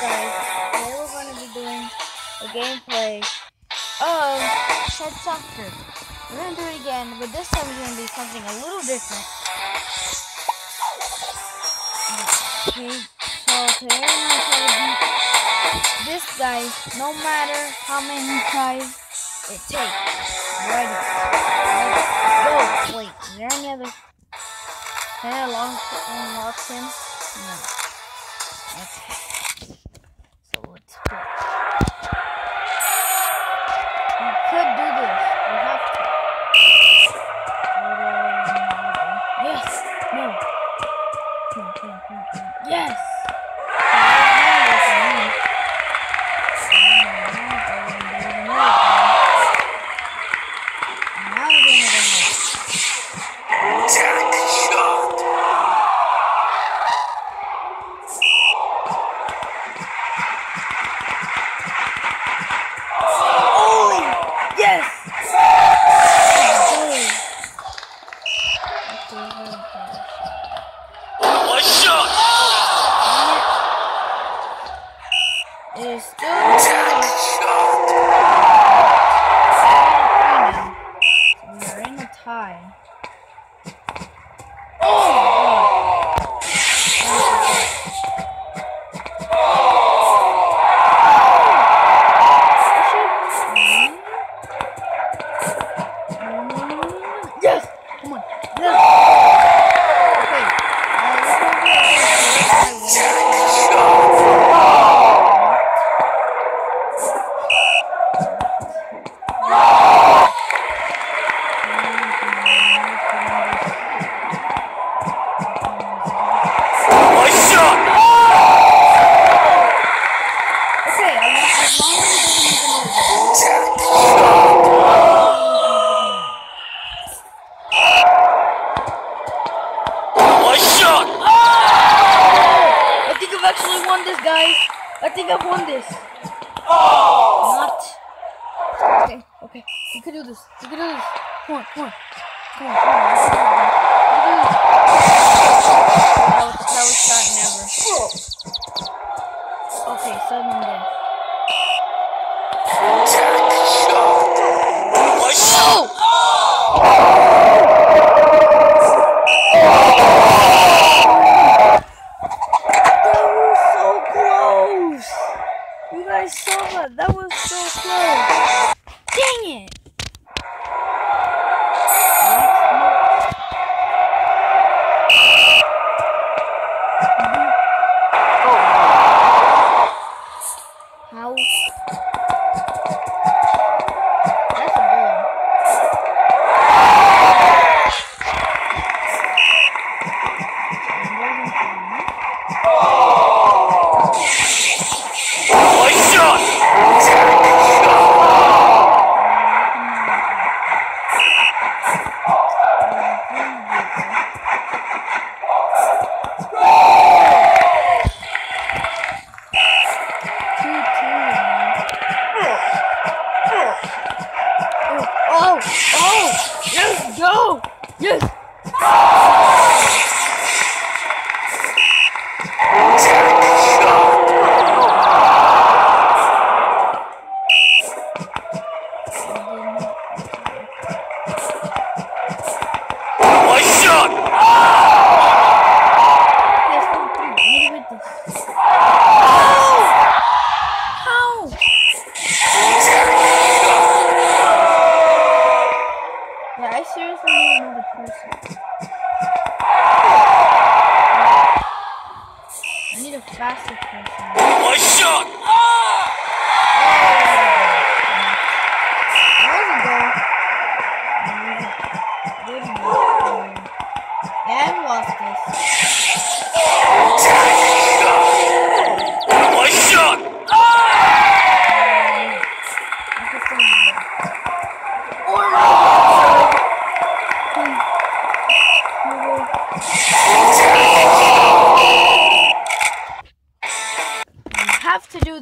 guys? Today we're going to be doing a gameplay of Head Soccer. We're going to do it again, but this time we're going to do something a little different. Okay, so today we're going to try to beat this guy, no matter how many tries it takes. Ready? Go. Wait, is there any other... Can I unlock him? No. Okay. This. Not. Okay, okay. We can do this. We can do this. Come on, come on. Come on, come on. We can do this. That was the power shot never.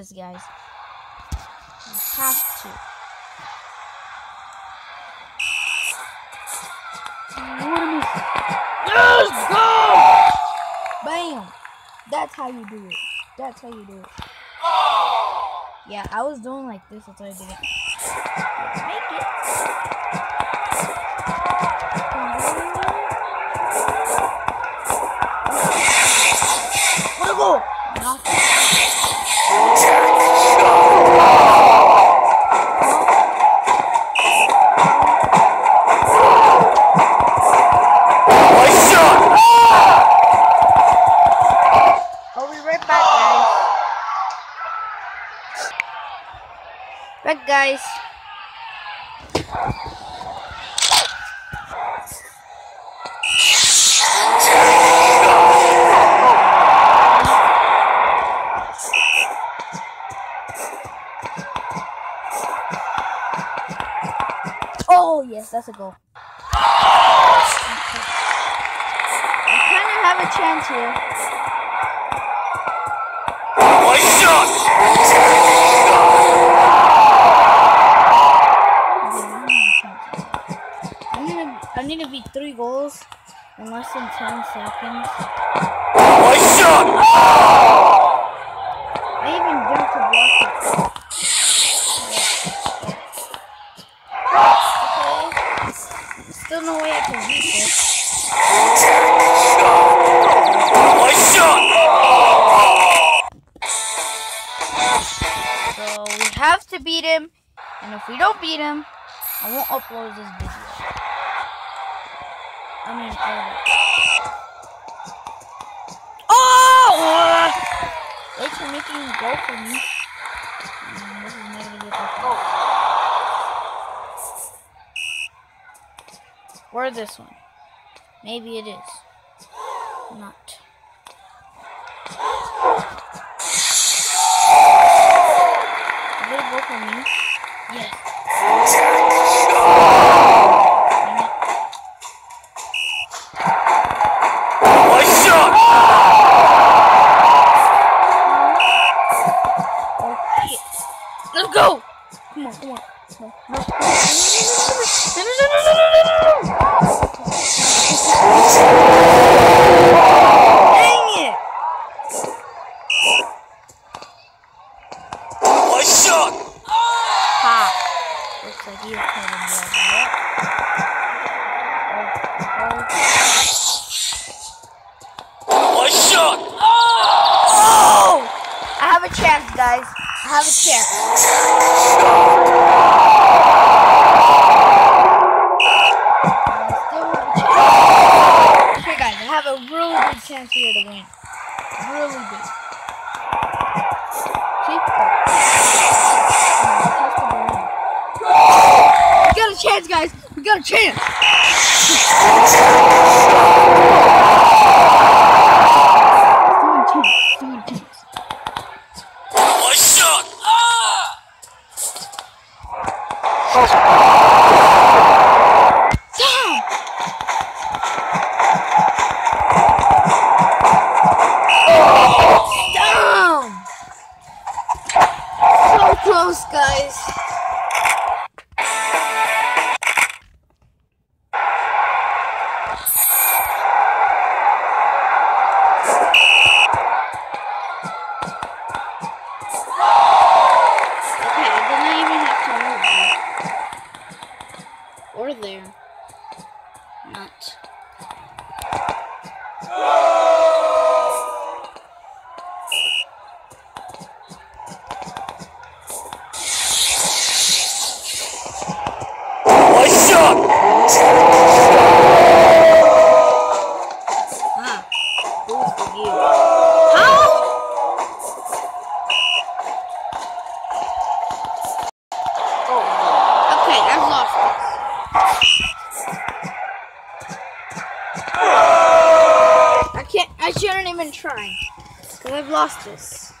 This, guys. You have to. What a miss. Yes, go! Bam! That's how you do it. That's how you do it. Yeah, I was doing like this, that's why I didn't make it. Guys. Oh, yes, that's a goal. I kind of have a chance here. Nice shot! Need to, I need to beat three goals in less than 10 seconds. Nice shot! I even jumped to block it. Okay. Still no way I can beat this. Shot! So we have to beat him. And if we don't beat him, I won't upload this video. I mean, edit. Oh! Thanks for making a goal for me. Mm, this is negative equal Or this one. Maybe it is. Not. Have a chance. Okay, guys, I have a really big chance here to win. Really. See? We got a chance, guys. We got a chance. I've lost this. I can't. I shouldn't even try. Cause I've lost this.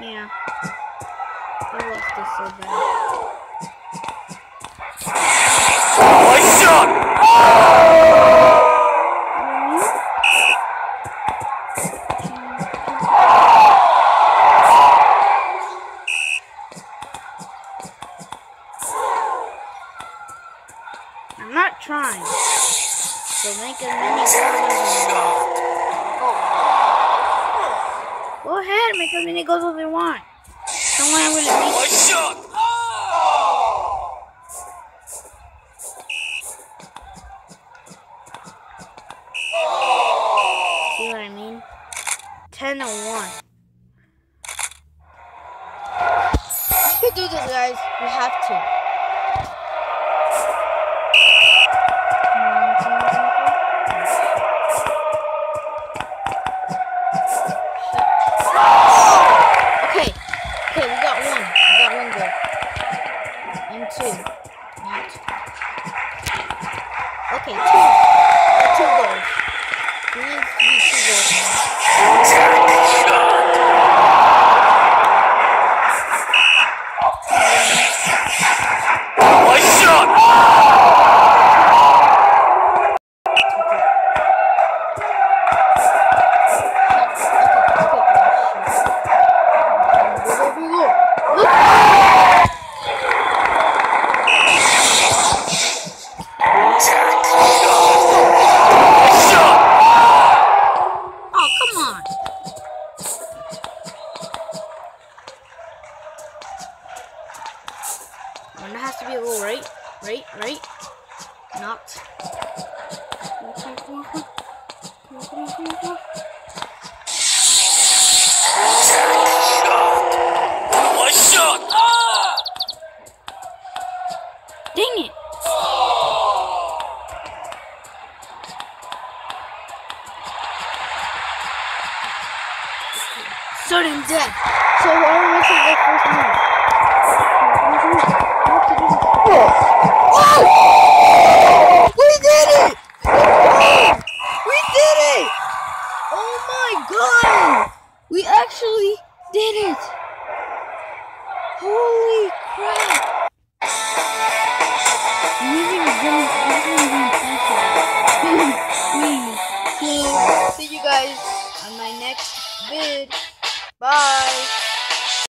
Yeah. I lost this so bad. I'm not trying. So make as many goals as you want. Go ahead, make as many goals as you want. Someone I'm gonna beat. Have to.